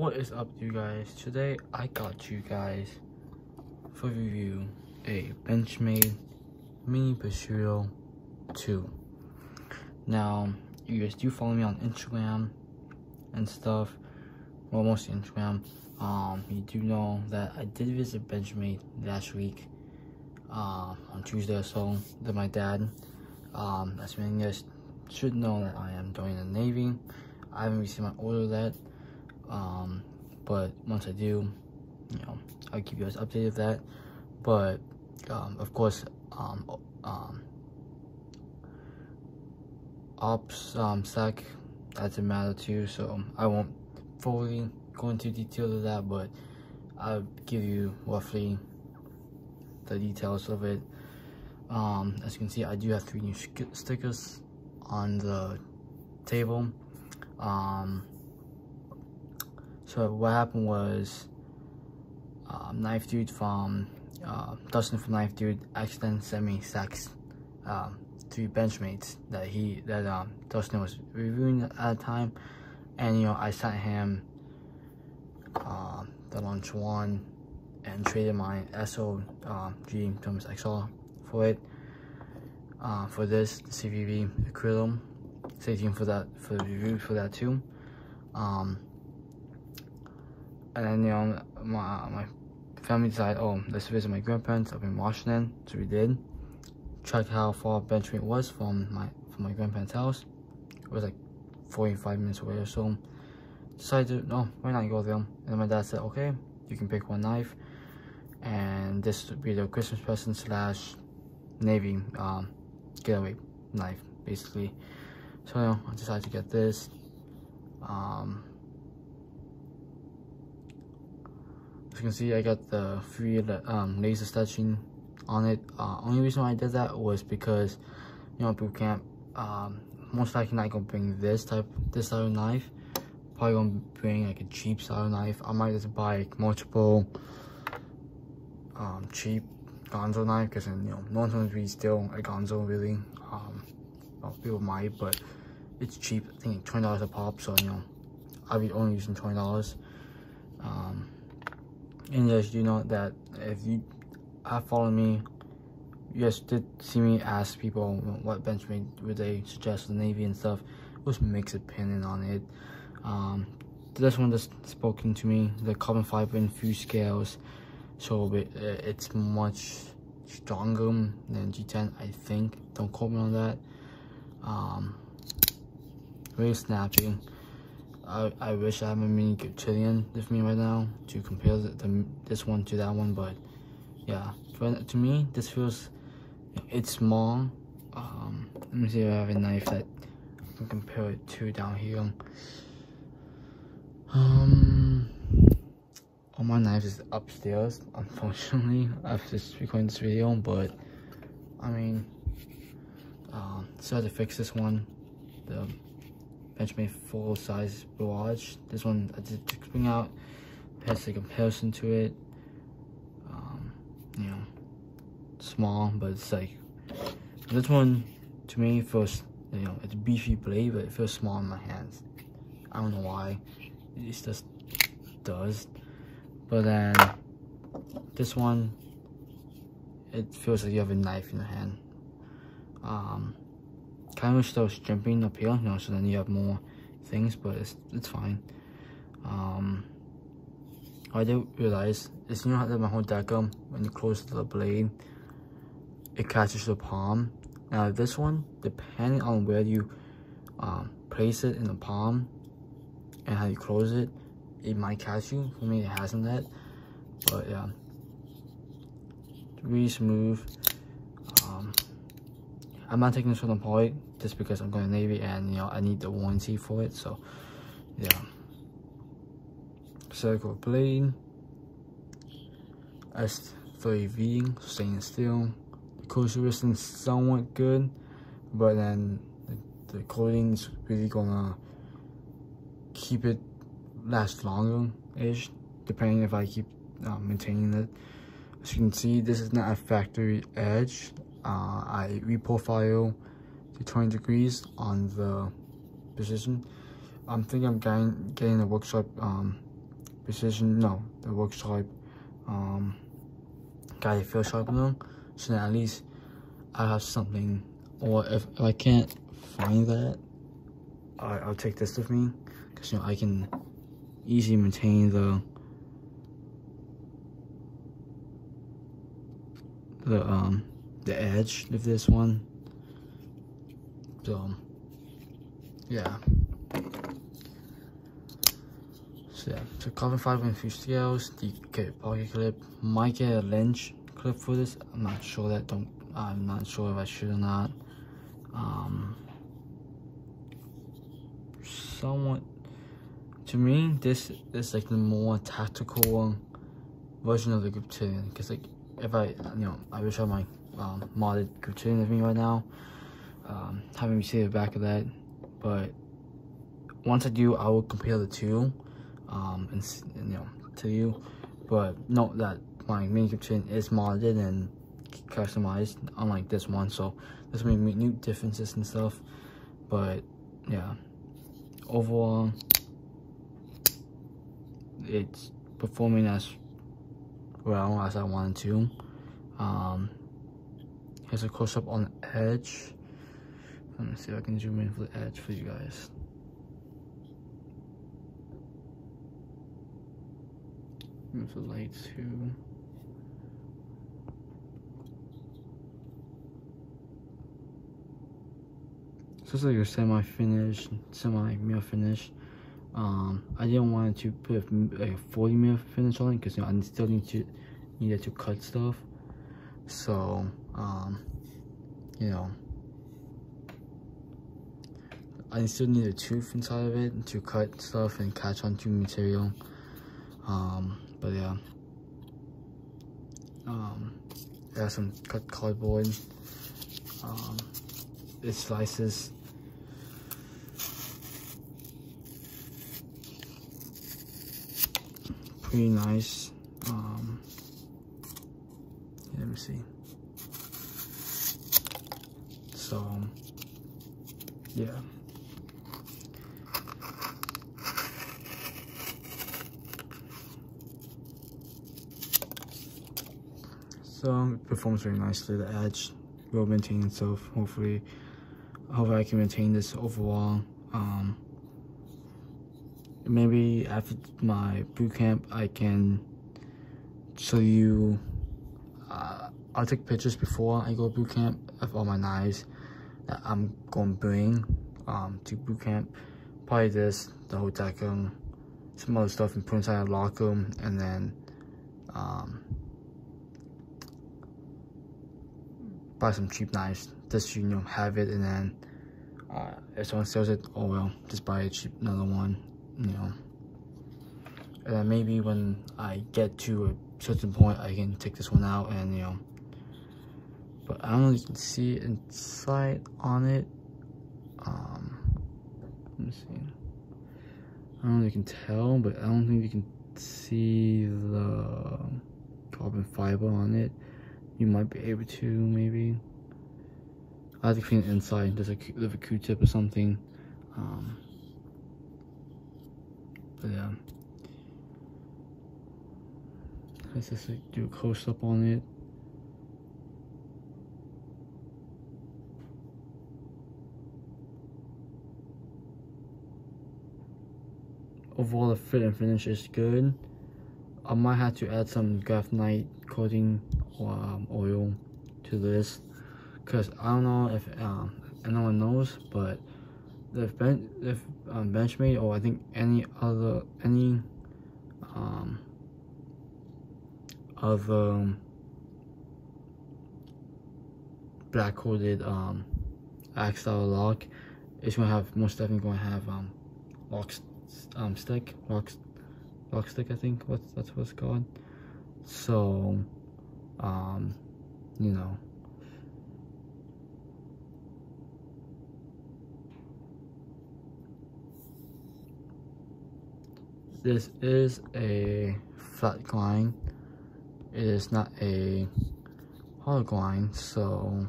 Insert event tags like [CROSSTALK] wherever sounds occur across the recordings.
what is up you guys? Today i got you guys for review a benchmade mini Presidio 2 now you guys do follow me on instagram and stuff? Well mostly instagram. Um you do know that i did visit benchmade last week uh, on tuesday or so with my dad. Um that's when you guys should know that i am joining the navy. I haven't received my order yet um, but once I do, you know, I'll keep you guys updated of that. But um, of course, um, um, ops um, sec that's a matter too. So I won't fully go into detail of that, but I'll give you roughly the details of it. Um, as you can see, I do have three new stickers on the table. Um, so what happened was, um, Knife Dude from, uh, Dustin from Knife Dude accidentally sent me sex, um, three Benchmades that he, that, um, Dustin was reviewing at the time. And, you know, I sent him, uh, the launch one and traded my SO, uh, G Thomas XR for it. Uh, for this, CVV acrylic. Stay tuned for that, for the review for that too. Um, and then you know my my family decided oh let's visit my grandparents up in Washington. So we did. Check how far Benchmade was from my from my grandparents house. It was like 45 minutes away or so. Decided no why not go there and my dad said okay you can pick one knife. And this would be the Christmas present slash Navy um, getaway knife basically. So you know, I decided to get this. Um, you can see, I got the free um, laser stitching on it. Uh, only reason why I did that was because, you know, boot camp, um, most likely not gonna bring this type, this type of knife. Probably gonna bring like a cheap style knife. I might just buy like, multiple um, cheap gonzo knife because you know no one's gonna be still a gonzo really. Um, well, people might, but it's cheap. I think twenty dollars a pop, so you know I'll be only using twenty dollars. Um, and yes, you know that if you have followed me, you guys did see me ask people what benchmade would they suggest the Navy and stuff. Was mixed opinion on it. Um, this one just spoken to me. The carbon fiber infused scales, so it, it's much stronger than G10, I think. Don't quote me on that. Um, very snappy. I, I wish I had a mini Griptilian with me right now to compare the, the, this one to that one, but yeah, for, to me, this feels, it's small. Um, let me see if I have a knife that I can compare it to down here. Um, all my knives is upstairs, unfortunately, [LAUGHS] after recording this video, but I mean, um, so I had to fix this one. The Benchmade full size barrage. This one I did bring out has a comparison to it. Um, you know, small, but it's like this one to me feels you know it's beefy blade, but it feels small in my hands. I don't know why. It just does. But then this one, it feels like you have a knife in your hand. Um, kind of wish there was stripping up here, you know, so then you have more things, but it's it's fine. Um, I did realize is you know how my Hogue Deka when you close the blade, it catches the palm. Now this one, depending on where you um, place it in the palm and how you close it, it might catch you. For me, it hasn't yet, but yeah, really smooth. I'm not taking this the apart just because I'm going to Navy and you know I need the warranty for it. So yeah, circle blade, S30V stainless steel. The corrosion resistance somewhat good, but then the, the coating is really gonna keep it last longer ish, depending if I keep uh, maintaining it. As you can see, this is not a factory edge uh, I reprofile to 20 degrees on the position. I'm thinking I'm getting, getting the Work Sharp um, precision, no, the Work Sharp um, guy feel sharp them. So at least I have something, or if, if I can't find that, I, I'll take this with me, because you know I can easily maintain the the um the edge of this one. So yeah. So yeah, so carbon fiber few scales, the pocket clip, might get a lynch clip for this. I'm not sure that don't I'm not sure if I should or not. Um somewhat to me this is like the more tactical version of the Grip because like if I you know I wish I my um, modded Grip with me right now. Um, having me see the back of that but once I do I will compare the two um, and, and you know to you. But note that my main kitchen is modded and customized unlike this one so there's gonna be new differences and stuff. But yeah. Overall it's performing as well as I wanted to. Um, here's a close-up on edge let me see if I can zoom in for the edge for you guys move the lights too So it's like a semi-finished, semi-mirror finish. Um, I didn't want to put a 40 mil finish on it because you know, I still need to needed to cut stuff. So, um, you know, I still need a tooth inside of it to cut stuff and catch onto material. Um, but yeah, um, I have some cut cardboard. Um, it slices pretty nice. Um, let me see. So, yeah. So it performs very nicely. The edge will maintain itself. Hopefully, hopefully I can maintain this overall. Um, maybe after my boot camp I can show you uh, I'll take pictures before I go to boot camp of all my knives that I'm going to bring um, to boot camp probably this the Hogue Deka um, some other stuff and put inside a locker and then um, buy some cheap knives just you know have it and then uh, if someone sells it oh well just buy a cheap another one you know. And then maybe when I get to a certain point I can take this one out and you know. But I don't know if you can see inside on it. Um let me see. I don't know if you can tell but I don't think you can see the carbon fiber on it you might be able to maybe I have to clean it inside there's a, a q-tip or something um, but yeah. Let's just like, do a close up on it. Overall, the fit and finish is good. I might have to add some graphite coating or um, oil to this because I don't know if um, anyone knows, but if bench if um, Benchmade or I think any other any um other um, black coated um axe style lock it's gonna have most definitely gonna have um lock um stick lock lock stick I think what's that's what it's called so um you know this is a flat grind. It is not a hard grind, so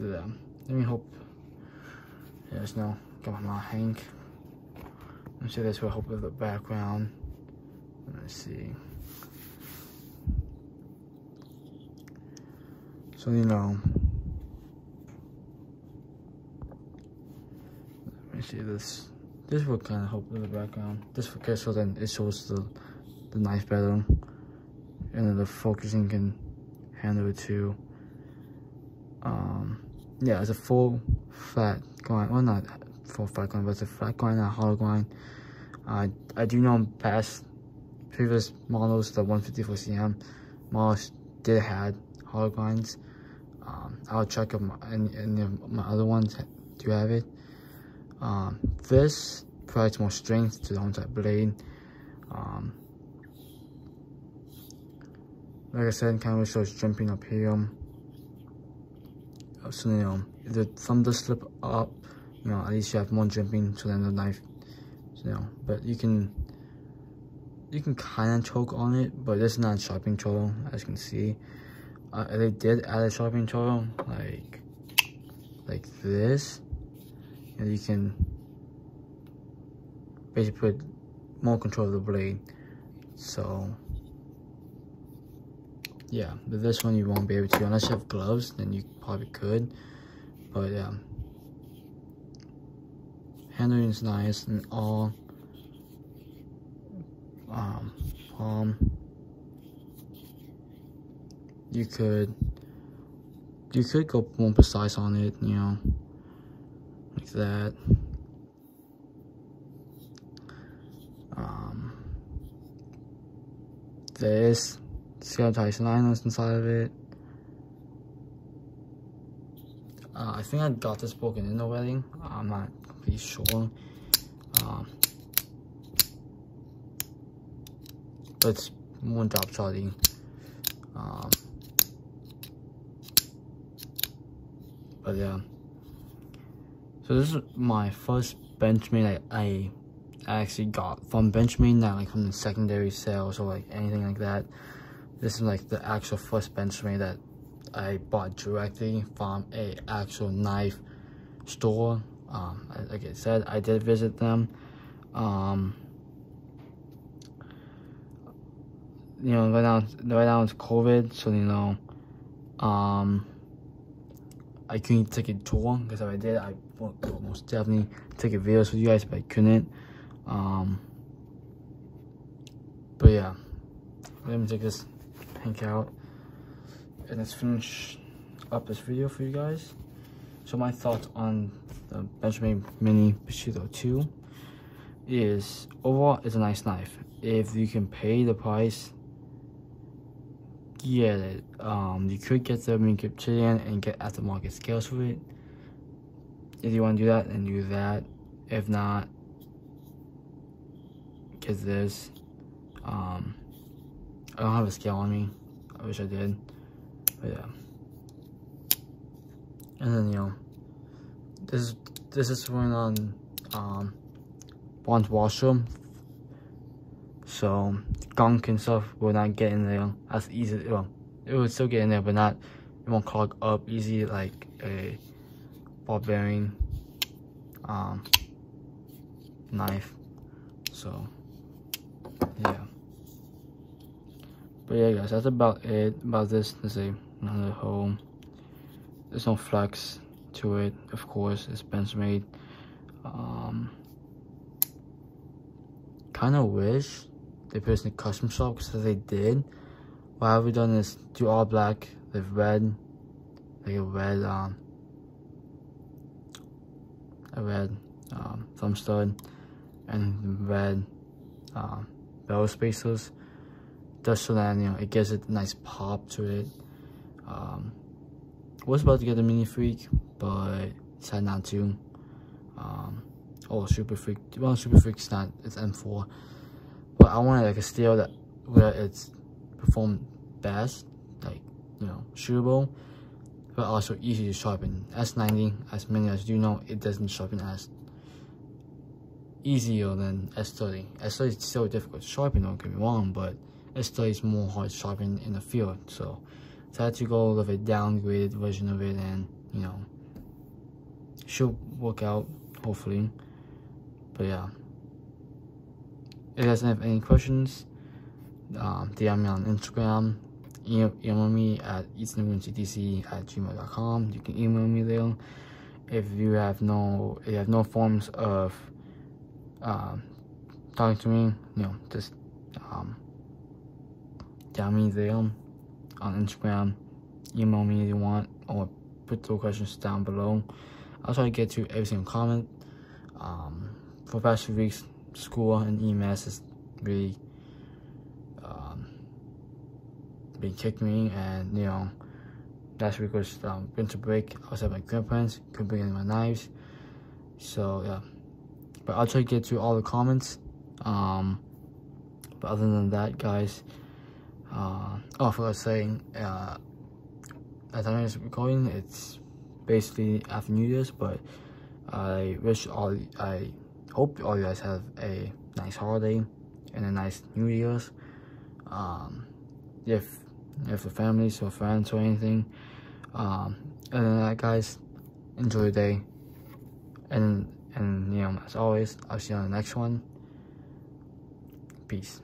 yeah. Let me hope there's no got my Hank. So this will help with the background. Let's see. So, you know, let me see this. This will kind of help with the background. This for so then it shows the, the knife better. And then the focusing can handle it too. Um, yeah, it's a full flat grind. Well, not full flat grind, but it's a flat grind, not hollow grind. I I do know past previous models, the 154 cm models did had hollow grinds. Um, I'll check if my, any, any of my other ones do have it. Um, this provides more strength to the on-side blade. Um, like I said, kind of shows jimping up here. So, you know, if the thumb does slip up, you know, at least you have more jimping so then the knife, so, you know, but you can, you can kind of choke on it, but this is not a sharpening tool, as you can see. Uh, they did add a sharpening tool, like, like this, and you can basically put more control of the blade. So, yeah, but this one you won't be able to, unless you have gloves, then you probably could. But yeah, handling is nice and all. Um, palm. You could, you could go more precise on it, you know, like that. Um, this, Tyson liners inside of it. Uh, I think I got this broken in the wedding. I'm not completely sure. Um, but it's one drop shotting. Um, but yeah. So this is my first Benchmade I, I actually got from Benchmade, not like from the secondary sales or like anything like that. This is like the actual first Benchmade that I bought directly from a actual knife store. Um, like I said, I did visit them. Um, you know, right now, right now it's COVID, so you know, um, I couldn't take a tour because if I did, I would most definitely take a video with you guys, but I couldn't. Um, but yeah, let me take this pink out and let's finish up this video for you guys. So my thoughts on the Benchmade Mini Presidio 2 is overall it's a nice knife. If you can pay the price, get it. Um, you could get the Mini Griptilian and get aftermarket scales for it. If you want to do that, then do that. If not, get this. Um, I don't have a scale on me. I wish I did. But yeah. And then, you know, this this is running on um one's washroom. So gunk and stuff will not get in there as easy well, it will still get in there but not it won't clog up easy like a ball bearing um knife. So yeah. But yeah guys, that's about it about this let's see another home there's no flex to it of course it's Benchmade um kind of wish they put this in a custom shop because they did. What i've done is do all black with red like a red um a red um thumb stud and red um bell spacers just so that you know it gives it a nice pop to it. Um, was about to get a mini Freek, but decided not to. Um, oh, super Freek. Well, super Freek's not. It's M4, but I wanted like a steel that where it's performed best, like you know, shootable, but also easy to sharpen. S90, as many as you know, it doesn't sharpen as easier than S30. S30 is still difficult to sharpen, don't get me wrong, but S30 is more hard to sharpen in the field, so go with a downgraded version of it and, you know, should work out, hopefully. But yeah. if you guys have any questions, um, DM me on Instagram, email, me at ethanruinsedc at gmail.com. You can email me there. If you have no, you have no forms of um, talking to me, you know, just um, DM me there on Instagram. Email me if you want, or put the questions down below. I'll try to get to every single comment. Um, for past few weeks, school and EMS has really um, been kicking me, and you know, last week was um, winter break. I was at my grandparents, couldn't bring any my knives, so yeah. But I'll try to get to all the comments. Um, but other than that, guys, uh, I forgot saying, uh, time of recording, it's basically after New Year's, but I wish all, I hope all you guys have a nice holiday and a nice New Year's. Um, if, if the families or friends or anything. Um, and then that, guys, enjoy the day. And, and, you know, as always, I'll see you on the next one. Peace.